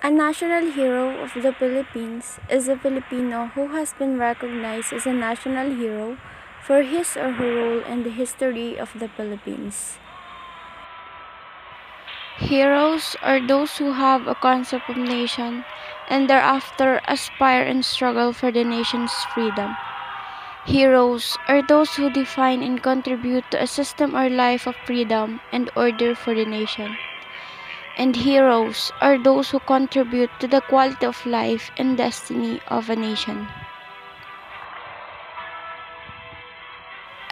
A national hero of the Philippines is a Filipino who has been recognized as a national hero for his or her role in the history of the Philippines. Heroes are those who have a concept of nation and thereafter aspire and struggle for the nation's freedom. Heroes are those who define and contribute to a system or life of freedom and order for the nation and heroes are those who contribute to the quality of life and destiny of a nation.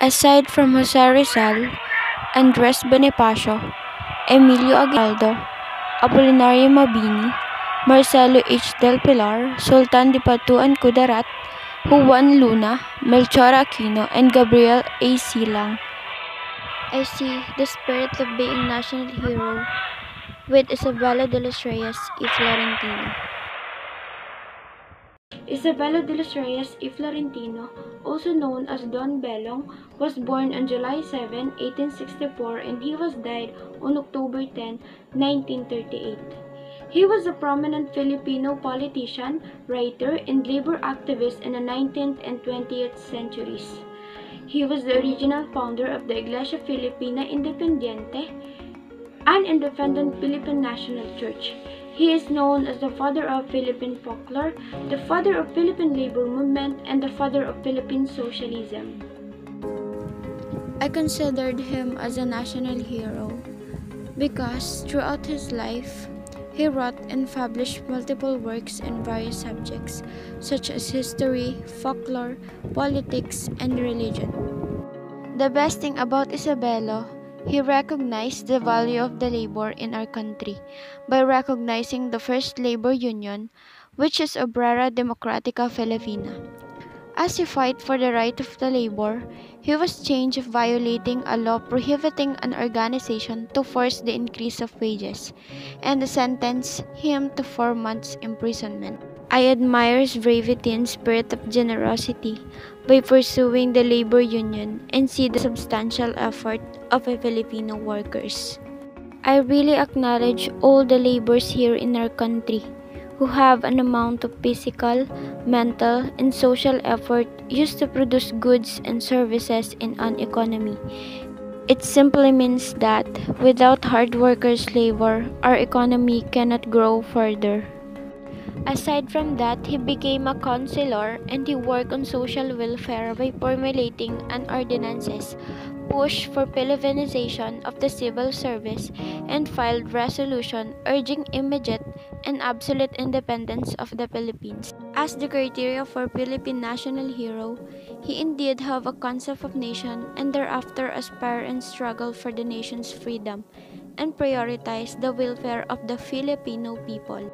Aside from Jose Rizal, Andres Bonifacio, Emilio Aguinaldo, Apolinario Mabini, Marcelo H. Del Pilar, Sultan Dipatuan Kudarat, Juan Luna, Melchora Aquino, and Gabriel A. Silang, I see the spirit of being national hero with Isabella de los Reyes y Florentino. Isabella de los Reyes y Florentino, also known as Don Belong, was born on July 7, 1864 and he was died on October 10, 1938. He was a prominent Filipino politician, writer, and labor activist in the 19th and 20th centuries. He was the original founder of the Iglesia Filipina Independiente, an independent Philippine National Church. He is known as the father of Philippine folklore, the father of Philippine labor movement, and the father of Philippine socialism. I considered him as a national hero because throughout his life, he wrote and published multiple works in various subjects such as history, folklore, politics, and religion. The best thing about Isabelo he recognized the value of the labor in our country by recognizing the first labor union, which is Obrera Democratica Filipina. As he fought for the right of the labor, he was charged of violating a law prohibiting an organization to force the increase of wages, and sentenced him to four months' imprisonment. I admire his bravery and spirit of generosity by pursuing the labor union and see the substantial effort of a Filipino workers. I really acknowledge all the laborers here in our country who have an amount of physical, mental, and social effort used to produce goods and services in an economy. It simply means that without hard workers' labor, our economy cannot grow further. Aside from that, he became a councilor and he worked on social welfare by formulating an ordinances, pushed for Philippinization of the civil service, and filed resolution urging immediate and absolute independence of the Philippines. As the criteria for Philippine national hero, he indeed have a concept of nation and thereafter aspire and struggle for the nation's freedom and prioritize the welfare of the Filipino people.